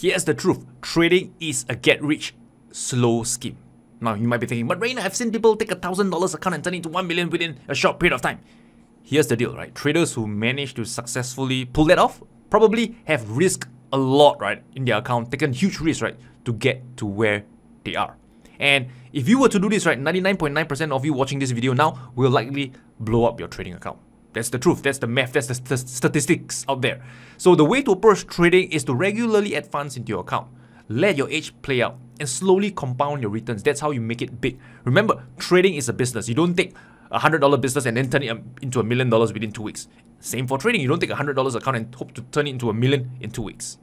Here's the truth trading is a get rich slow scheme. Now, you might be thinking, but Rainer, I've seen people take a thousand dollars account and turn it into one million within a short period of time. Here's the deal, right? Traders who manage to successfully pull that off probably have risked a lot, right, in their account, taken huge risks, right, to get to where they are. And if you were to do this, right, 99.9% of you watching this video now will likely blow up your trading account. That's the truth. That's the math. That's the st statistics out there. So the way to approach trading is to regularly add funds into your account. Let your age play out and slowly compound your returns. That's how you make it big. Remember, trading is a business. You don't take a $100 business and then turn it um, into a million dollars within two weeks. Same for trading. You don't take a $100 account and hope to turn it into a million in two weeks.